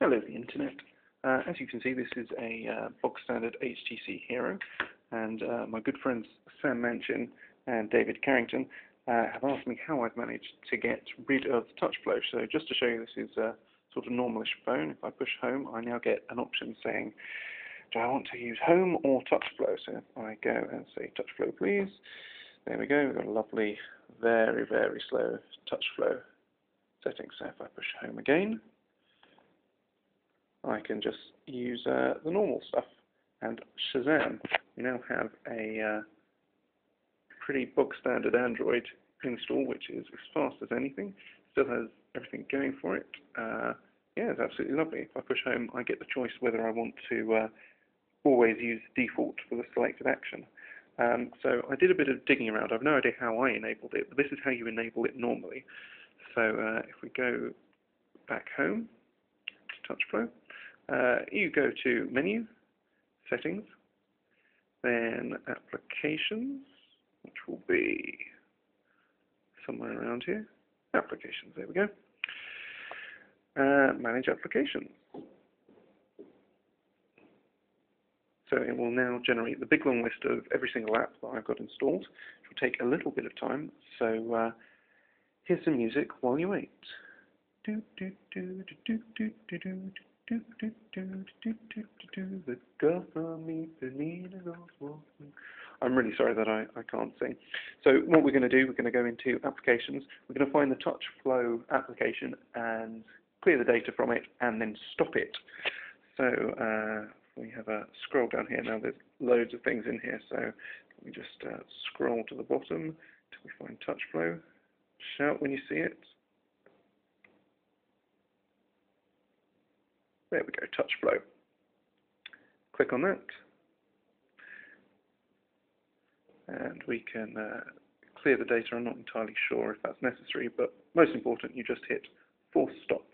Hello, the internet. Uh, as you can see, this is a uh, bog standard HTC Hero, and uh, my good friends Sam Manchin and David Carrington uh, have asked me how I've managed to get rid of TouchFLO. So just to show you, this is a sort of normalish phone. If I push home, I now get an option saying, do I want to use home or touch flow? So if I go and say TouchFLO, please. There we go. We've got a lovely, very, very slow touch flow setting. So if I push home again, I can just use uh, the normal stuff. And Shazam, we now have a uh, pretty bog standard Android install, which is as fast as anything. Still has everything going for it. Uh, yeah, it's absolutely lovely. If I push home, I get the choice whether I want to uh, always use default for the selected action. Um, so I did a bit of digging around. I've no idea how I enabled it, but this is how you enable it normally. So uh, if we go back home to TouchFLO, uh, you go to Menu, Settings, then Applications, which will be somewhere around here. Applications, there we go. Uh, manage Applications. So it will now generate the big long list of every single app that I've got installed. It will take a little bit of time, so uh, here's some music while you wait. The girl from goes walking. I'm really sorry that I, I can't sing. So what we're going to do, we're going to go into applications. We're going to find the touch flow application and clear the data from it and then stop it. So uh, we have a scroll down here. Now there's loads of things in here. So we just uh, scroll to the bottom till we find touch flow. Shout when you see it. There we go, TouchFLO. Click on that. And we can uh, clear the data. I'm not entirely sure if that's necessary, but most important, you just hit force stop.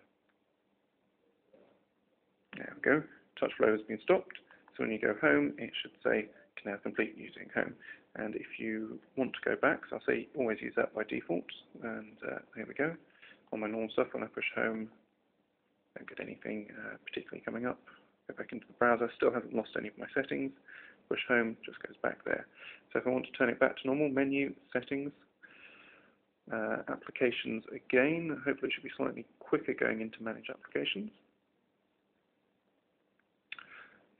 There we go. TouchFLO has been stopped. So when you go home, it should say can now complete using home. And if you want to go back, so I'll say always use that by default. And uh, we go. On my normal stuff, when I push home, don't get anything uh, particularly coming up. Go back into the browser, still haven't lost any of my settings. Push home, just goes back there. So if I want to turn it back to normal, menu, settings, uh, applications again. Hopefully it should be slightly quicker going into manage applications.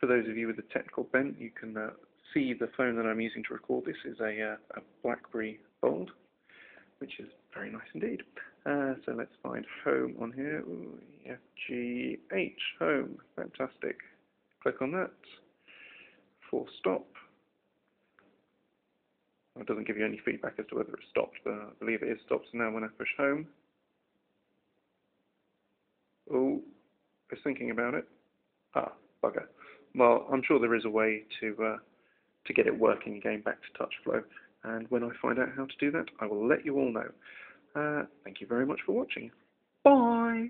For those of you with a technical bent, you can uh, see the phone that I'm using to record this is a, uh, a BlackBerry Bold, which is very nice indeed. Uh, so let's find home on here. Ooh, FGH, home, fantastic. Click on that. Full stop. it doesn't give you any feedback as to whether it stopped, but I believe it is stopped. So now when I push home, oh, it's thinking about it. Ah, bugger. Well, I'm sure there is a way to uh, to get it working again back to TouchFLO. And when I find out how to do that, I will let you all know. Uh, thank you very much for watching. Bye!